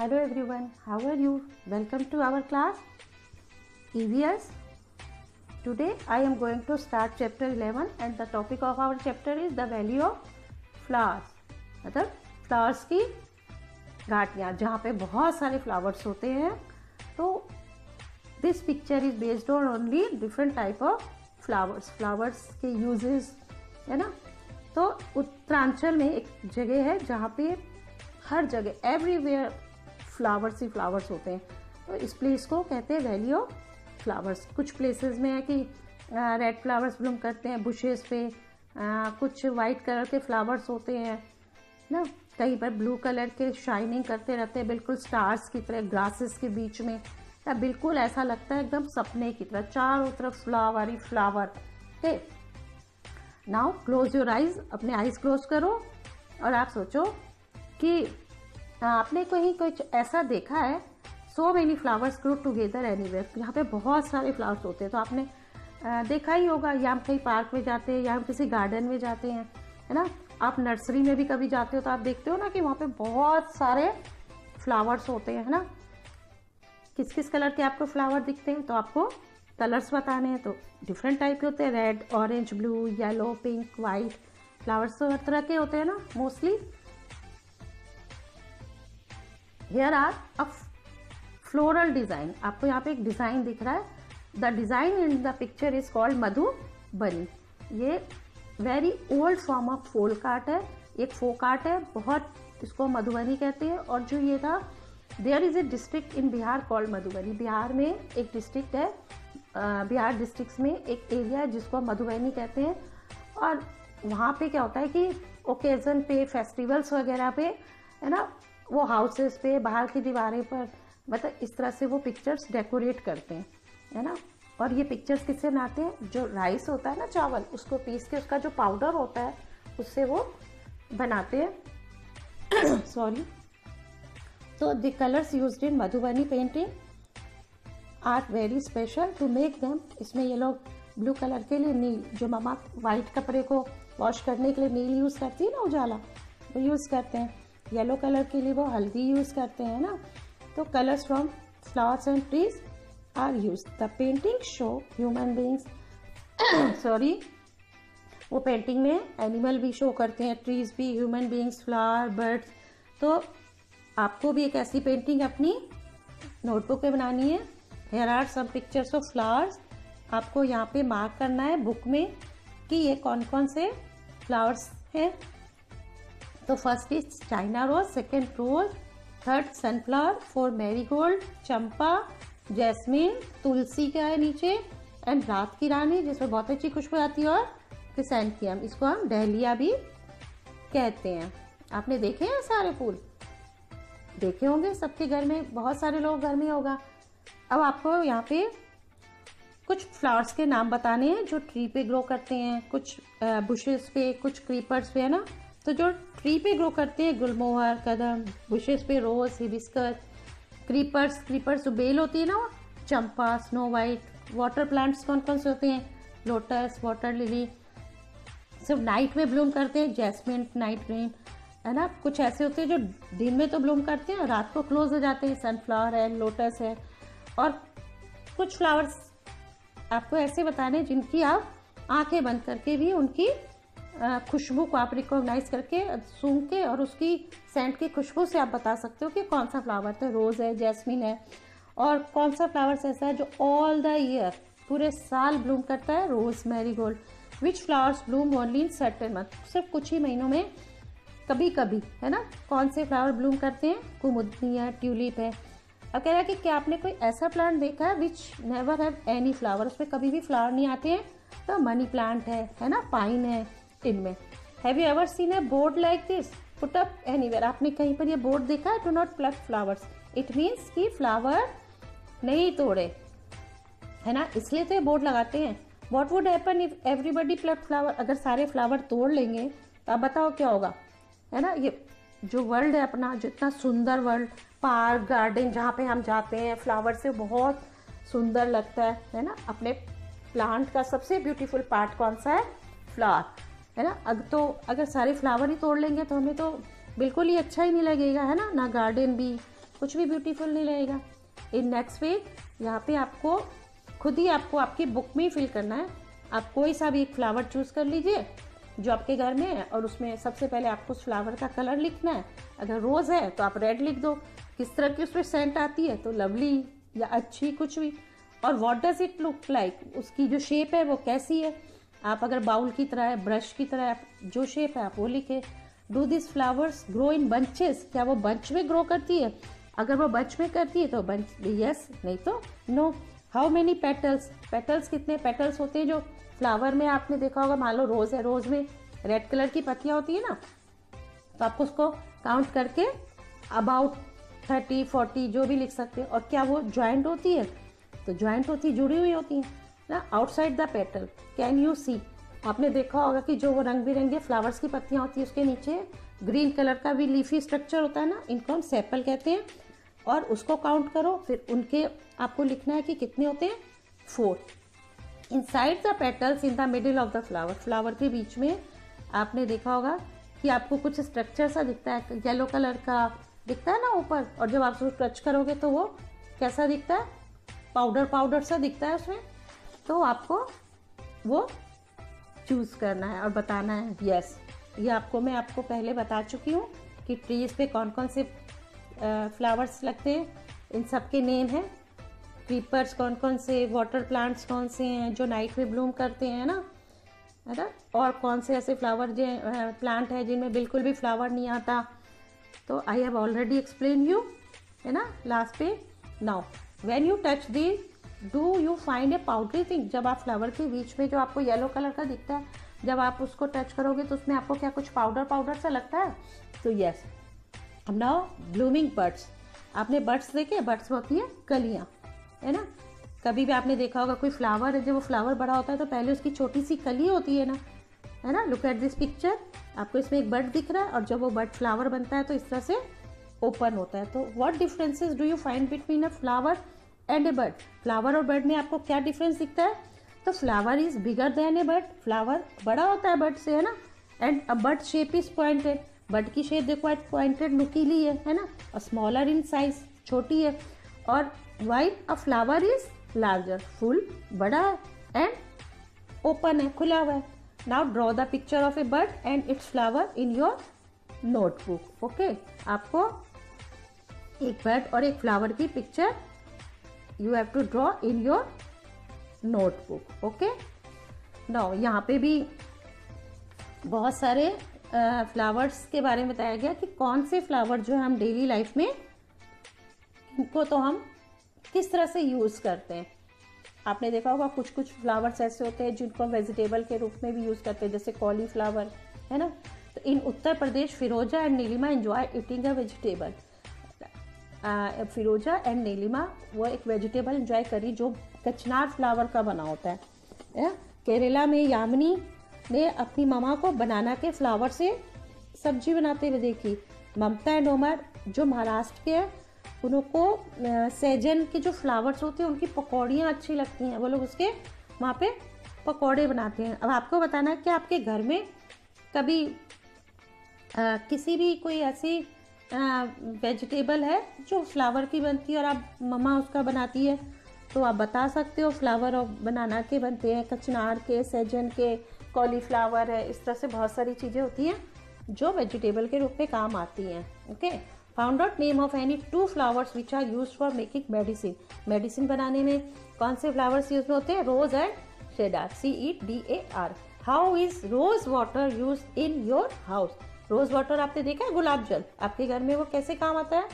Hello every one how are you welcome to our class EVS today I am going to start chapter 11 and the topic of our chapter is the value of flowers मतलब flowers की घाटियाँ, जहाँ पे बहुत सारे flowers होते हैं। तो this picture is based on only different type of flowers flowers के यूजेज है ना? तो उत्तरांचल में एक जगह है जहाँ पे हर जगह एवरीवेयर फ्लावर्स ही फ्लावर्स होते हैं। तो इस प्लेस को कहते हैं वैली ऑफ़ फ्लावर्स कुछ प्लेसेस में है कि रेड फ्लावर्स ब्लूम करते हैं बुशेस पे। आ, कुछ वाइट कलर के फ्लावर्स होते हैं। ना कहीं पर ब्लू कलर के शाइनिंग करते रहते हैं बिल्कुल स्टार्स की तरह ग्रासेस के बीच में। या बिल्कुल ऐसा लगता है एकदम सपने की तरह चारों तरफ़ flower he flower okay now close your eyes अपने आइज़ क्लोज करो और आप सोचो कि आपने कहीं कुछ ऐसा देखा है? So many flowers grow together anywhere यहाँ पे बहुत सारे फ्लावर्स होते हैं तो आपने देखा ही होगा, या हम कहीं पार्क में जाते हैं, या हम किसी गार्डन में जाते हैं, है ना? आप नर्सरी में भी कभी जाते हो तो आप देखते हो ना कि वहाँ पे बहुत सारे फ्लावर्स होते हैं, है ना? किस किस कलर के आपको फ्लावर दिखते हैं तो आपको कलर्स बताने हैं तो डिफरेंट टाइप के होते हैं red orange blue yellow pink white flowers तो हर तरह के होते हैं ना mostly here are a floral design आपको यहाँ पे एक डिज़ाइन दिख रहा है। The design in the picture is called Madhubani ये very old form of folk art है। एक फोक आर्ट है। बहुत इसको मधुबनी कहते हैं। और जो ये था there is a district in Bihar called Madhubani Bihar में एक डिस्ट्रिक्ट है। बिहार डिस्ट्रिक्ट में एक एरिया है जिसको मधुबनी कहते हैं। और वहाँ पे क्या होता है कि ओकेजन पे फेस्टिवल्स वगैरह पे, है ना वो हाउसेस पे, बाहर की दीवारें पर मतलब इस तरह से वो पिक्चर्स डेकोरेट करते हैं, है ना? और ये पिक्चर्स किससे बनाते हैं? जो राइस होता है ना, चावल, उसको पीस के उसका जो पाउडर होता है, उससे वो बनाते हैं। सॉरी तो the colours use in Madhubani painting are very special to make them इसमें ये लोग ब्लू कलर के लिए नील, जो ममा वाइट कपड़े को वॉश करने के लिए नील यूज़ करती है ना उजाला, वो यूज़ करते हैं। येलो कलर के लिए वो हल्दी यूज़ करते हैं ना तो colours from flowers and trees are use the painting show human beings sorry वो पेंटिंग में एनिमल भी शो करते हैं ट्रीज भी ह्यूमन बींग्स फ्लावर बर्ड्स तो आपको भी एक ऐसी पेंटिंग अपनी नोटबुक पे बनानी है. Here are some pictures of flowers आपको यहाँ पे मार्क करना है बुक में कि ये कौन कौन से फ्लावर्स हैं. तो first is China rose second rose third sunflower four marigold Champa jasmine तुलसी का है नीचे एंड रात की रानी, जिसमें बहुत अच्छी खुशबू आती है और क्रिसेंथियम इसको हम डहलिया भी कहते हैं। आपने देखे हैं सारे फूल? देखे होंगे, सबके घर में, बहुत सारे लोग घर में होगा। अब आपको यहाँ पे कुछ फ्लावर्स के नाम बताने हैं, जो ट्री पे ग्रो करते हैं, कुछ बुशेस पे, कुछ क्रीपर्स पे, है ना? तो जो ट्री पे ग्रो करते हैं, गुलमोहर, कदम बुशेस पे रोज हिबिस्कस क्रीपर्स क्रीपर्स जो बेल होती है ना चंपा स्नो वाइट वाटर प्लांट्स कौन कौन से होते हैं? लोटस वाटर लिली सब नाइट में ब्लूम करते हैं जैसमिन नाइट ग्रीन है ना? कुछ ऐसे होते हैं जो दिन में तो ब्लूम करते हैं रात को क्लोज हो जाते हैं सनफ्लावर है लोटस है, और कुछ फ्लावर्स आपको ऐसे बताने जिनकी आप आँखें बंद करके भी उनकी खुशबू को आप रिकॉग्नाइज करके, सूंघ के और उसकी सेंट की खुशबू से आप बता सकते हो कि कौन सा फ्लावर है रोज़ है जैस्मिन है। और कौन सा फ्लावर्स ऐसा है जो ऑल द ईयर पूरे साल ब्लूम करता है? Rose marigold which flowers bloom only in certain month सिर्फ़ कुछ ही महीनों में कभी कभी है ना? कौन से फ्लावर ब्लूम करते हैं? कुमुदनी है ट्यूलिप है। अब कह रहा है कि क्या आपने कोई ऐसा प्लांट देखा है which never have any flower उसमें कभी भी फ्लावर नहीं आते हैं? तो मनी प्लांट है है ना? पाइन है। इनमें have you ever seen a board like this put up anywhere आपने कहीं पर ये बोर्ड देखा है? To not pluck flowers it means कि फ्लावर नहीं तोड़े। है ना? इसलिए तो ये बोर्ड लगाते हैं। What would happen if everybody pluck flower अगर सारे फ्लावर तोड़ लेंगे तो आप बताओ क्या होगा? है ना? ये जो वर्ल्ड है अपना जो इतना सुंदर वर्ल्ड पार्क गार्डन जहाँ पे हम जाते हैं फ्लावर से बहुत सुंदर लगता है। है ना? अपने प्लांट का सबसे ब्यूटीफुल पार्ट कौन सा है? फ्लावर है ना? अग तो अगर सारे फ्लावर ही तोड़ लेंगे तो हमें तो बिल्कुल ही अच्छा ही नहीं लगेगा, है ना? ना गार्डन भी, कुछ भी ब्यूटीफुल नहीं लगेगा। इन नेक्स्ट वे, यहाँ पे आपको, खुद ही आपको, आपकी बुक में ही फिल करना है। आप कोई सा भी एक फ्लावर चूज़ कर लीजिए, जो आपके घर में है, और उसमें सबसे पहले आपको उस फ्लावर का कलर लिखना है। अगर रोज़ है तो आप रेड लिख दो। किस तरह की उसमें सेंट आती है तो लवली या अच्छी कुछ भी। और what does it look like उसकी जो शेप है, वो कैसी है? आप अगर बाउल की तरह है, ब्रश की तरह है जो शेप है, आप वो लिखे। Do this flowers grow in bunches क्या वो बंच में ग्रो करती है? अगर वो बंच में करती है तो बंच यस नहीं तो no how many petals petals कितने पेटल्स होते हैं जो फ्लावर में आपने देखा होगा? मान लो रोज़ है रोज़ में रेड कलर की पत्तियाँ होती है ना। तो आपको उसको काउंट करके अबाउट थर्टी फोर्टी जो भी लिख सकते हैं। और क्या वो ज्वाइंट होती है? तो ज्वाइंट होती, जुड़ी हुई होती है। ना outside the petal can you see आपने देखा होगा कि जो वो रंग बिरंगे फ्लावर्स की पत्तियाँ होती है, उसके नीचे ग्रीन कलर का भी लीफी स्ट्रक्चर होता है ना, इनको हम सेपल कहते हैं। और उसको काउंट करो, फिर उनके आपको लिखना है कि कितने होते हैं? Four inside the petals in the middle of the flower flower के बीच में आपने देखा होगा कि आपको कुछ स्ट्रक्चर सा दिखता है येलो कलर का दिखता है ना ऊपर। और जब आप उसको टच करोगे तो वो कैसा दिखता है? पाउडर पाउडर सा दिखता है उसमें। तो आपको वो चूज़ करना है और बताना है। यस ये आपको मैं आपको पहले बता चुकी हूँ कि ट्रीज पे कौन कौन से फ्लावर्स लगते हैं। इन सब के नेम हैं। क्रीपर्स कौन कौन से वाटर प्लांट्स कौन से हैं जो नाइट में ब्लूम करते हैं ना? है ना? और कौन से ऐसे फ्लावर जो प्लांट है जिनमें बिल्कुल भी फ्लावर नहीं आता। तो I have already explain you है ना? लास्ट पे now when you touch the do you find a powdery thing जब आप फ्लावर के बीच में जो आपको येलो कलर का दिखता है, जब आप उसको टच करोगे तो उसमें आपको क्या कुछ पाउडर पाउडर सा लगता है? तो यस नाउ ब्लूमिंग बर्ड्स आपने बर्ड्स देखे? बर्ड्स होती है कलियाँ, है ना? कभी भी आपने देखा होगा कोई फ्लावर है जब वो फ्लावर बड़ा होता है तो पहले उसकी छोटी सी कली होती है ना है ना? लुक एट दिस पिक्चर आपको इसमें एक बर्ड दिख रहा है और जब वो बर्ड फ्लावर बनता है तो इस तरह से ओपन होता है। तो what differences do you find between a flower and a bud flower और बर्ड में आपको क्या डिफरेंस दिखता है? तो flower is bigger than a bud flower बड़ा होता है बर्ड से, है ना? And a bud shape is pointed bud की शेप देखो एट पॉइंटेड नुकीली है है ना? और स्मॉलर इन साइज़ छोटी है. और while a flower is larger full बड़ा है एंड ओपन है, खुला हुआ है. Now draw the picture of a bud and its flower in your notebook okay आपको एक बर्ड और एक फ्लावर की picture you have to draw in your notebook okay now यहाँ पे भी बहुत सारे फ्लावर्स के बारे में बताया गया कि कौन से फ्लावर जो है हम डेली लाइफ में, इनको तो हम किस तरह से यूज़ करते हैं? आपने देखा होगा कुछ कुछ फ्लावर्स ऐसे होते हैं जिनको हम वेजिटेबल के रूप में भी यूज़ करते हैं, जैसे कॉलीफ्लावर है ना? तो in Uttar Pradesh, Firoza and Nilima enjoy eating a vegetable Firoza and Nilima वो एक वेजिटेबल इंजॉय करी जो कचनार फ्लावर का बना होता है। केरला में यामिनी ने अपनी मामा को बनाना के फ्लावर से सब्ज़ी बनाते हुए देखी। ममता एंड ओमर जो महाराष्ट्र के हैं उनको सैजन के जो फ्लावर्स होते हैं उनकी पकौड़ियाँ अच्छी लगती हैं। वो लोग उसके वहाँ पे पकौड़े बनाते हैं। अब आपको बताना है कि आपके घर में कभी आ, किसी भी कोई ऐसी वेजिटेबल है जो फ्लावर की बनती है और आप मम्मा उसका बनाती है। तो आप बता सकते हो फ्लावर और बनाना के बनते हैं, कचनार के, सैजन के कॉलीफ्लावर है, इस तरह से बहुत सारी चीज़ें होती हैं जो वेजिटेबल के रूप में काम आती हैं okay found out name of any two flowers which are use for making medicine medicine बनाने में कौन से फ्लावर्स यूज़ होते हैं? Rose and cedar C E D A R how is rose water use in your house rose water आपने देखा है? गुलाब जल। आपके घर में वो कैसे काम आता है?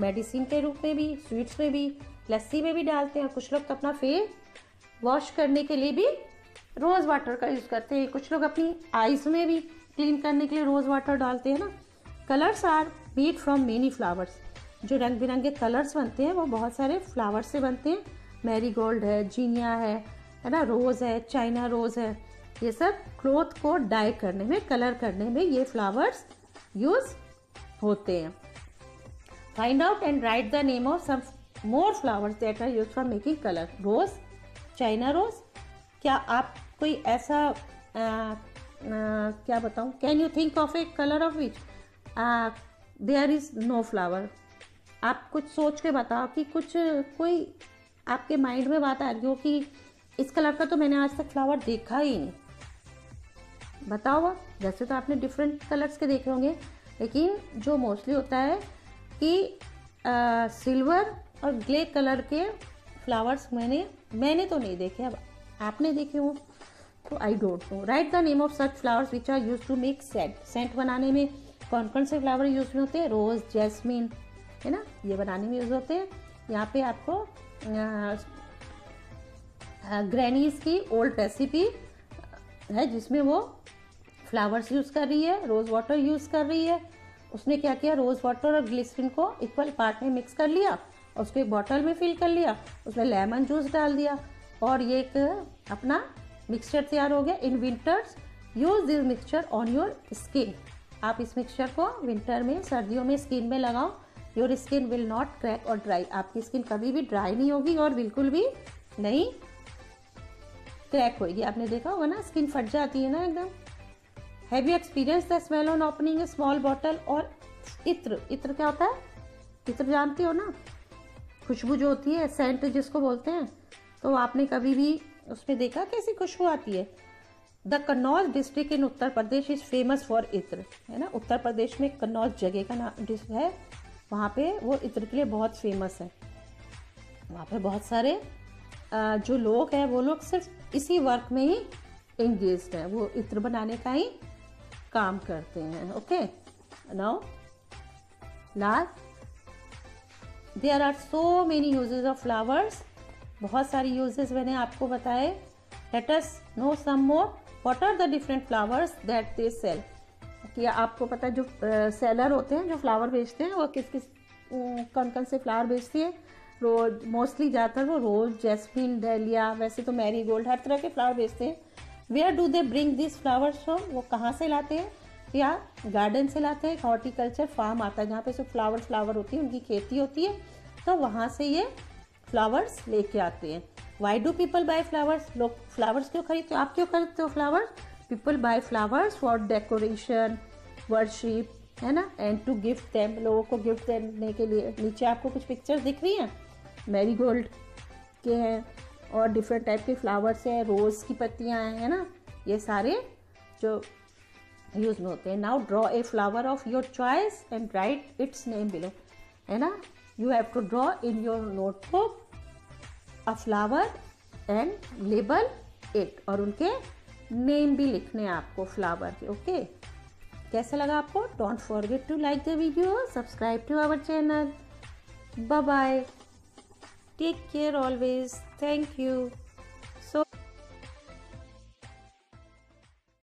मेडिसिन के रूप में भी, स्वीट्स में भी, लस्सी में भी डालते हैं। कुछ लोग तो अपना फेस वॉश करने के लिए भी रोज़ वाटर का यूज़ करते हैं। कुछ लोग अपनी आइस में भी क्लीन करने के लिए रोज़ वाटर डालते हैं ना। Colours are beat from many flowers. जो रंग बिरंगे कलर्स बनते हैं, वो बहुत सारे फ्लावर्स से बनते हैं। मैरी गोल्ड है, जीनिया है है ना? रोज़ है, चाइना रोज़ है। ये सब क्लोथ को डाई करने में कलर करने में ये फ्लावर्स यूज़ होते हैं। Find out and write the name of some more flowers that are use for making colour rose china rose क्या आप कोई ऐसा आ, आ, क्या बताऊँ? Can you think of a colour of which there is no flower आप कुछ सोच के बताओ कि कुछ कोई आपके माइंड में बात आ रही हो कि इस कलर का तो मैंने आज तक फ्लावर देखा ही नहीं। बताओ आप वैसे तो आपने डिफरेंट कलर्स के देखे होंगे, लेकिन जो मोस्टली होता है कि सिल्वर और ग्ले कलर के फ्लावर्स मैंने मैंने तो नहीं देखे, अब आपने देखे हो तो I don't know write the name of such flowers which are use to make scent scent बनाने में कौन कौन से फ्लावर यूज़ में होते हैं? रोज़ जैस्मिन है ना? ये बनाने में यूज़ होते हैं। यहाँ पे आपको ग्रैनीज की ओल्ड रेसिपी है जिसमें वो फ्लावर्स यूज़ कर रही है रोज़ वाटर यूज़ कर रही है। उसने क्या किया रोज़ वाटर और ग्लिसरिन को इक्वल पार्ट में मिक्स कर लिया और उसको एक बॉटल में फिल कर लिया। उसमें लेमन जूस डाल दिया और ये एक अपना मिक्सचर तैयार हो गया। In winters use this mixture on your skin आप इस मिक्सचर को विंटर में, सर्दियों में स्किन में लगाओ। Your skin will not crack और ड्राई आपकी स्किन कभी भी ड्राई नहीं होगी और बिल्कुल भी नहीं क्रैक होगी। आपने देखा होगा ना स्किन फट जाती है ना एकदम। Have you experience the smell on opening a small bottle और इत्र इत्र क्या होता है? इत्र जानते हो ना? खुशबू जो होती है सेंट जिसको बोलते हैं तो आपने कभी भी उसमें देखा कैसी खुशबू आती है? The Kannauj district in Uttar Pradesh is famous for itra, है ना? उत्तर प्रदेश में कन्नौज जगह का नाम डिस्ट्रिक्ट है, वहाँ पे वो इत्र के लिए बहुत फ़ेमस है। वहाँ पे बहुत सारे जो लोग हैं, वो लोग सिर्फ़ इसी वर्क में ही एंगेज हैं। वो इत्र बनाने का ही काम करते हैं okay now last there are so many uses of flowers बहुत सारी यूजेस मैंने आपको बताए. Let us know some more what are the different flowers that they sell कि आपको पता है जो सेलर होते हैं, जो फ्लावर बेचते हैं, वो किस किस कौन कौन से फ्लावर बेचती है? रोज मोस्टली ज़्यादातर वो रोज जैस्मिन डेलिया वैसे तो मैरी गोल्ड हर तरह के फ्लावर बेचते हैं। Where do they bring this flowers from वो कहाँ से लाते हैं? या गार्डन से लाते हैं? हॉर्टिकल्चर फार्म आता है जहाँ पे सब फ्लावर फ्लावर होती है, उनकी खेती होती है तो वहाँ से ये फ्लावर्स लेके आते हैं। Why do people buy flowers लोग फ्लावर्स क्यों खरीदते हो? आप क्यों खरीदते हो flowers people buy flowers for decoration worship है ना? एंड टू गिफ्ट दैम लोगों को गिफ्ट देने के लिए। नीचे आपको कुछ पिक्चर्स दिख रही हैं? मैरी गोल्ड के हैं। और डिफरेंट टाइप के फ्लावर्स हैं रोज़ की पत्तियाँ हैं, है ना? ये सारे जो यूज़ में होते हैं। Now draw a flower of your choice and write its name below है ना? You have to draw in your notebook a flower and label it और उनके नेम भी लिखने हैं आपको फ्लावर के ओके कैसा लगा आपको? Don't forget to like the video subscribe to our channel bye bye take care always thank you